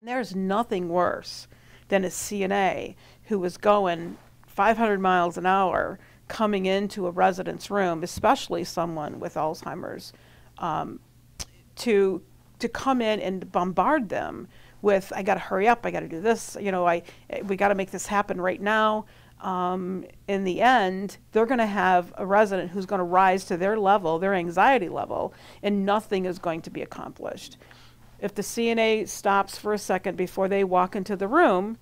There's nothing worse than a CNA who was going 500 miles an hour coming into a resident's room, especially someone with Alzheimer's, um, to to come in and bombard them with I got to hurry up, I got to do this, you know, I we got to make this happen right now. Um, in the end, they're going to have a resident who's going to rise to their level, their anxiety level, and nothing is going to be accomplished. If the CNA stops for a second before they walk into the room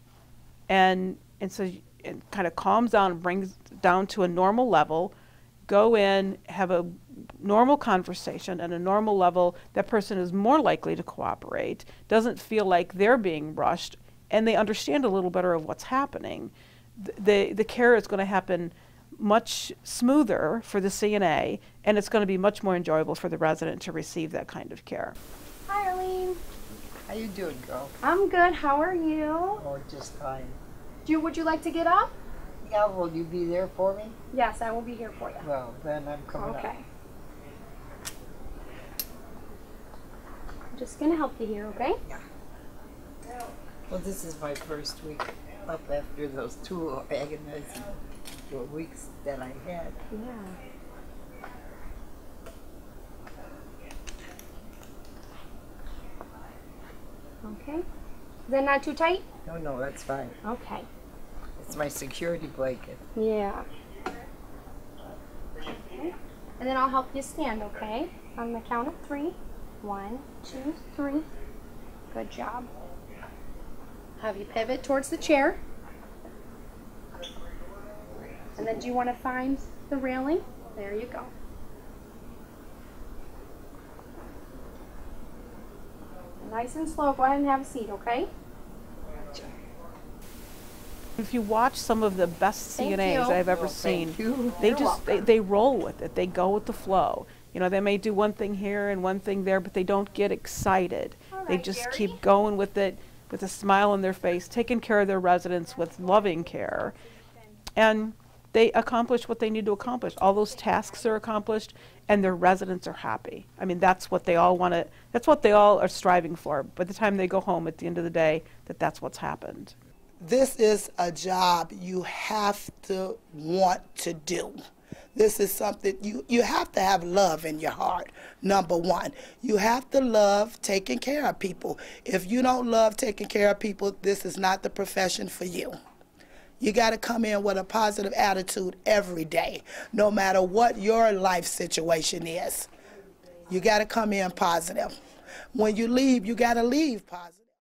and, and so and kind of calms down brings down to a normal level, go in, have a normal conversation at a normal level, that person is more likely to cooperate, doesn't feel like they're being rushed, and they understand a little better of what's happening. The, the care is going to happen much smoother for the CNA, and it's going to be much more enjoyable for the resident to receive that kind of care. Hi, Arlene. How you doing, girl? I'm good. How are you? Oh, just fine. Do you, would you like to get up? Yeah, will you be there for me? Yes, I will be here for you. Well, then I'm coming Okay. up. I'm just gonna help you here, okay? Yeah. Well, this is my first week up after those two agonizing weeks that I had. Yeah. Okay. Is that not too tight? No, no, that's fine. Okay. It's my security blanket. Yeah. Okay. And then I'll help you stand, okay? On the count of three. One, two, three. Good job. Have you pivot towards the chair. And then do you want to find the railing? There you go. Nice and slow. Go ahead and have a seat, okay? If you watch some of the best Thank CNAs you. I've ever Well, seen, they You're just they, they roll with it. They go with the flow. You know, they may do one thing here and one thing there, but they don't get excited. All they just Jerry. keep going with it with a smile on their face, taking care of their residents with loving care. And they accomplish what they need to accomplish. All those tasks are accomplished and their residents are happy. I mean, that's what they all want to that's what they all are striving for. By the time they go home at the end of the day, that that's what's happened. This is a job you have to want to do. This is something you, you have to have love in your heart, number one. You have to love taking care of people. If you don't love taking care of people, this is not the profession for you. You got to come in with a positive attitude every day, no matter what your life situation is. You got to come in positive. When you leave, you got to leave positive.